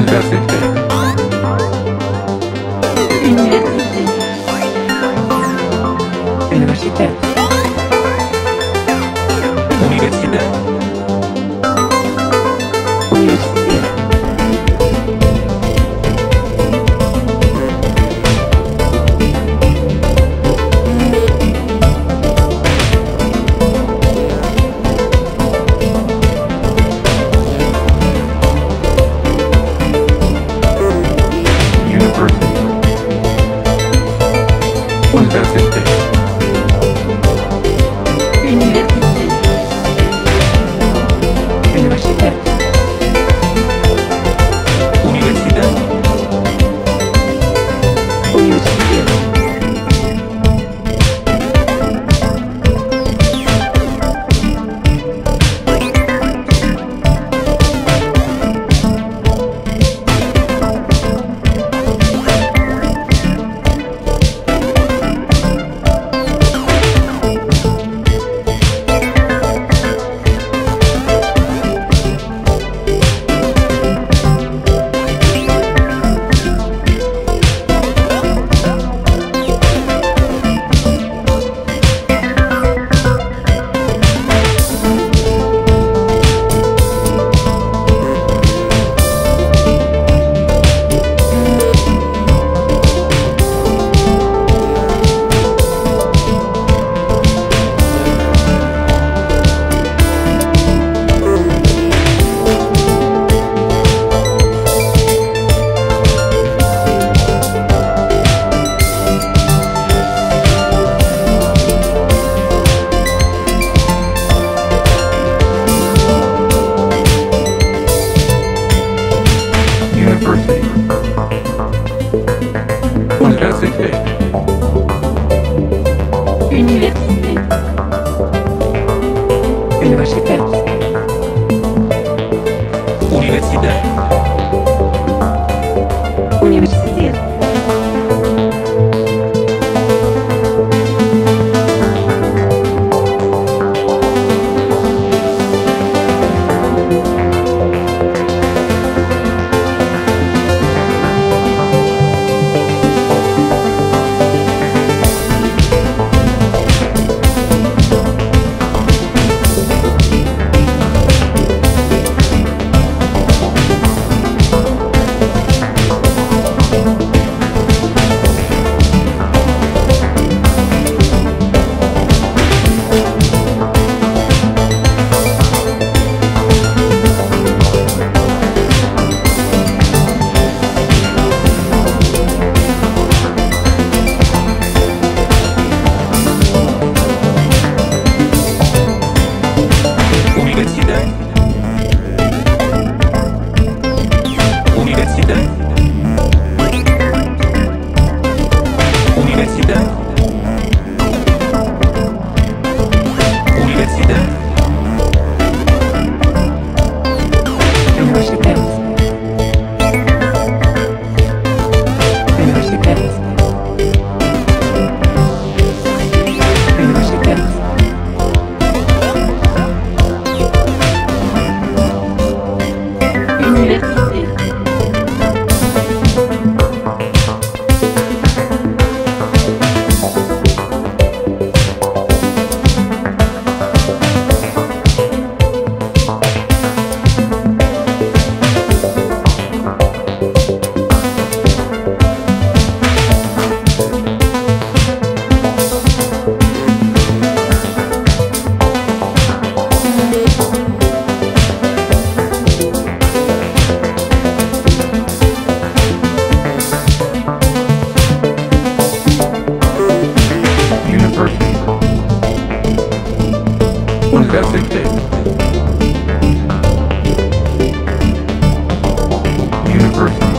Universität. Universität. Universidad. Gracias. c'est fait. Merci. perfected. Universal.